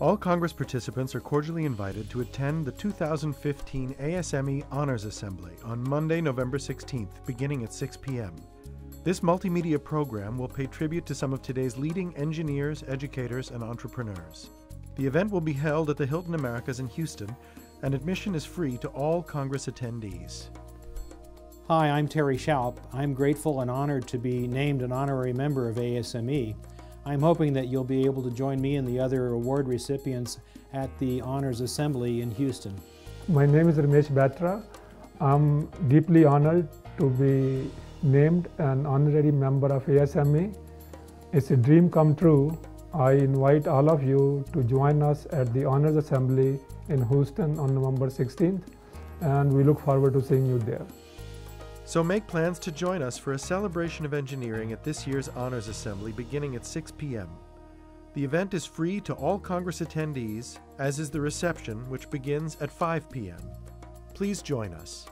All Congress participants are cordially invited to attend the 2015 ASME Honors Assembly on Monday, November 16th, beginning at 6 p.m. This multimedia program will pay tribute to some of today's leading engineers, educators, and entrepreneurs. The event will be held at the Hilton Americas in Houston, and admission is free to all Congress attendees. Hi, I'm Terry Shoup. I'm grateful and honored to be named an honorary member of ASME. I'm hoping that you'll be able to join me and the other award recipients at the Honors Assembly in Houston. My name is Ramesh Batra. I'm deeply honored to be named an honorary member of ASME. It's a dream come true. I invite all of you to join us at the Honors Assembly in Houston on November 16th, and we look forward to seeing you there. So make plans to join us for a celebration of engineering at this year's Honors Assembly beginning at 6 p.m. The event is free to all Congress attendees, as is the reception, which begins at 5 p.m. Please join us.